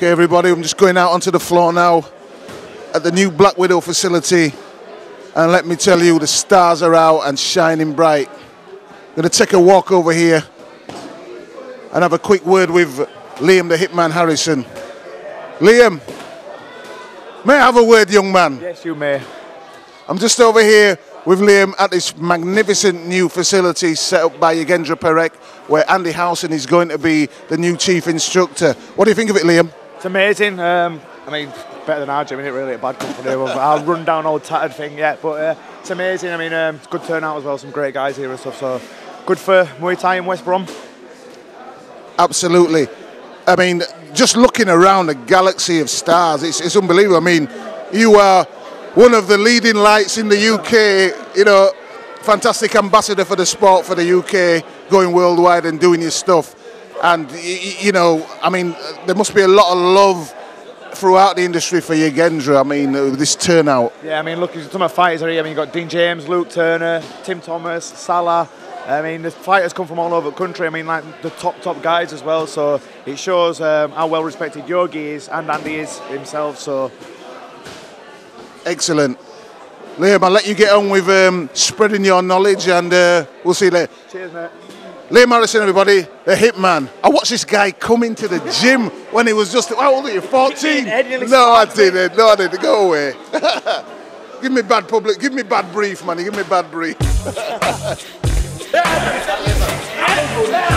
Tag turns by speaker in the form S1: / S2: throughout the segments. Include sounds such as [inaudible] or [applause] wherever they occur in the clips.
S1: Okay, everybody, I'm just going out onto the floor now at the new Black Widow facility. And let me tell you, the stars are out and shining bright. I'm going to take a walk over here and have a quick word with Liam the Hitman Harrison. Liam, may I have a word, young man?
S2: Yes, you may.
S1: I'm just over here with Liam at this magnificent new facility set up by Yogendra Parekh, where Andy Howson is going to be the new chief instructor. What do you think of it, Liam?
S2: It's amazing. Um, I mean, better than our gym, isn't it, really, a bad company. I'll run down old tattered thing, yeah. But uh, it's amazing. I mean, um, it's good turnout as well, some great guys here and stuff. So good for Muay Thai in West Brom.
S1: Absolutely. I mean, just looking around the galaxy of stars, it's, it's unbelievable. I mean, you are one of the leading lights in the UK, you know, fantastic ambassador for the sport for the UK, going worldwide and doing your stuff. And, you know, I mean, there must be a lot of love throughout the industry for Yogendra. I mean, uh, this turnout.
S2: Yeah, I mean, look, some of the fighters are here. I mean, you've got Dean James, Luke Turner, Tim Thomas, Salah. I mean, the fighters come from all over the country. I mean, like the top, top guys as well. So it shows um, how well respected Yogi is and Andy is himself. So
S1: excellent. Liam, I'll let you get on with um, spreading your knowledge and uh, we'll see you later.
S2: Cheers, mate.
S1: Liam Harrison, everybody, the hitman. I watched this guy come into the gym when he was just, how old are you, 14? No, I didn't. No, I didn't. Go away. [laughs] give me bad public, give me bad brief, man. Give me bad brief. [laughs] [laughs]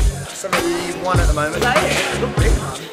S3: Something you want at the moment. A lot, man.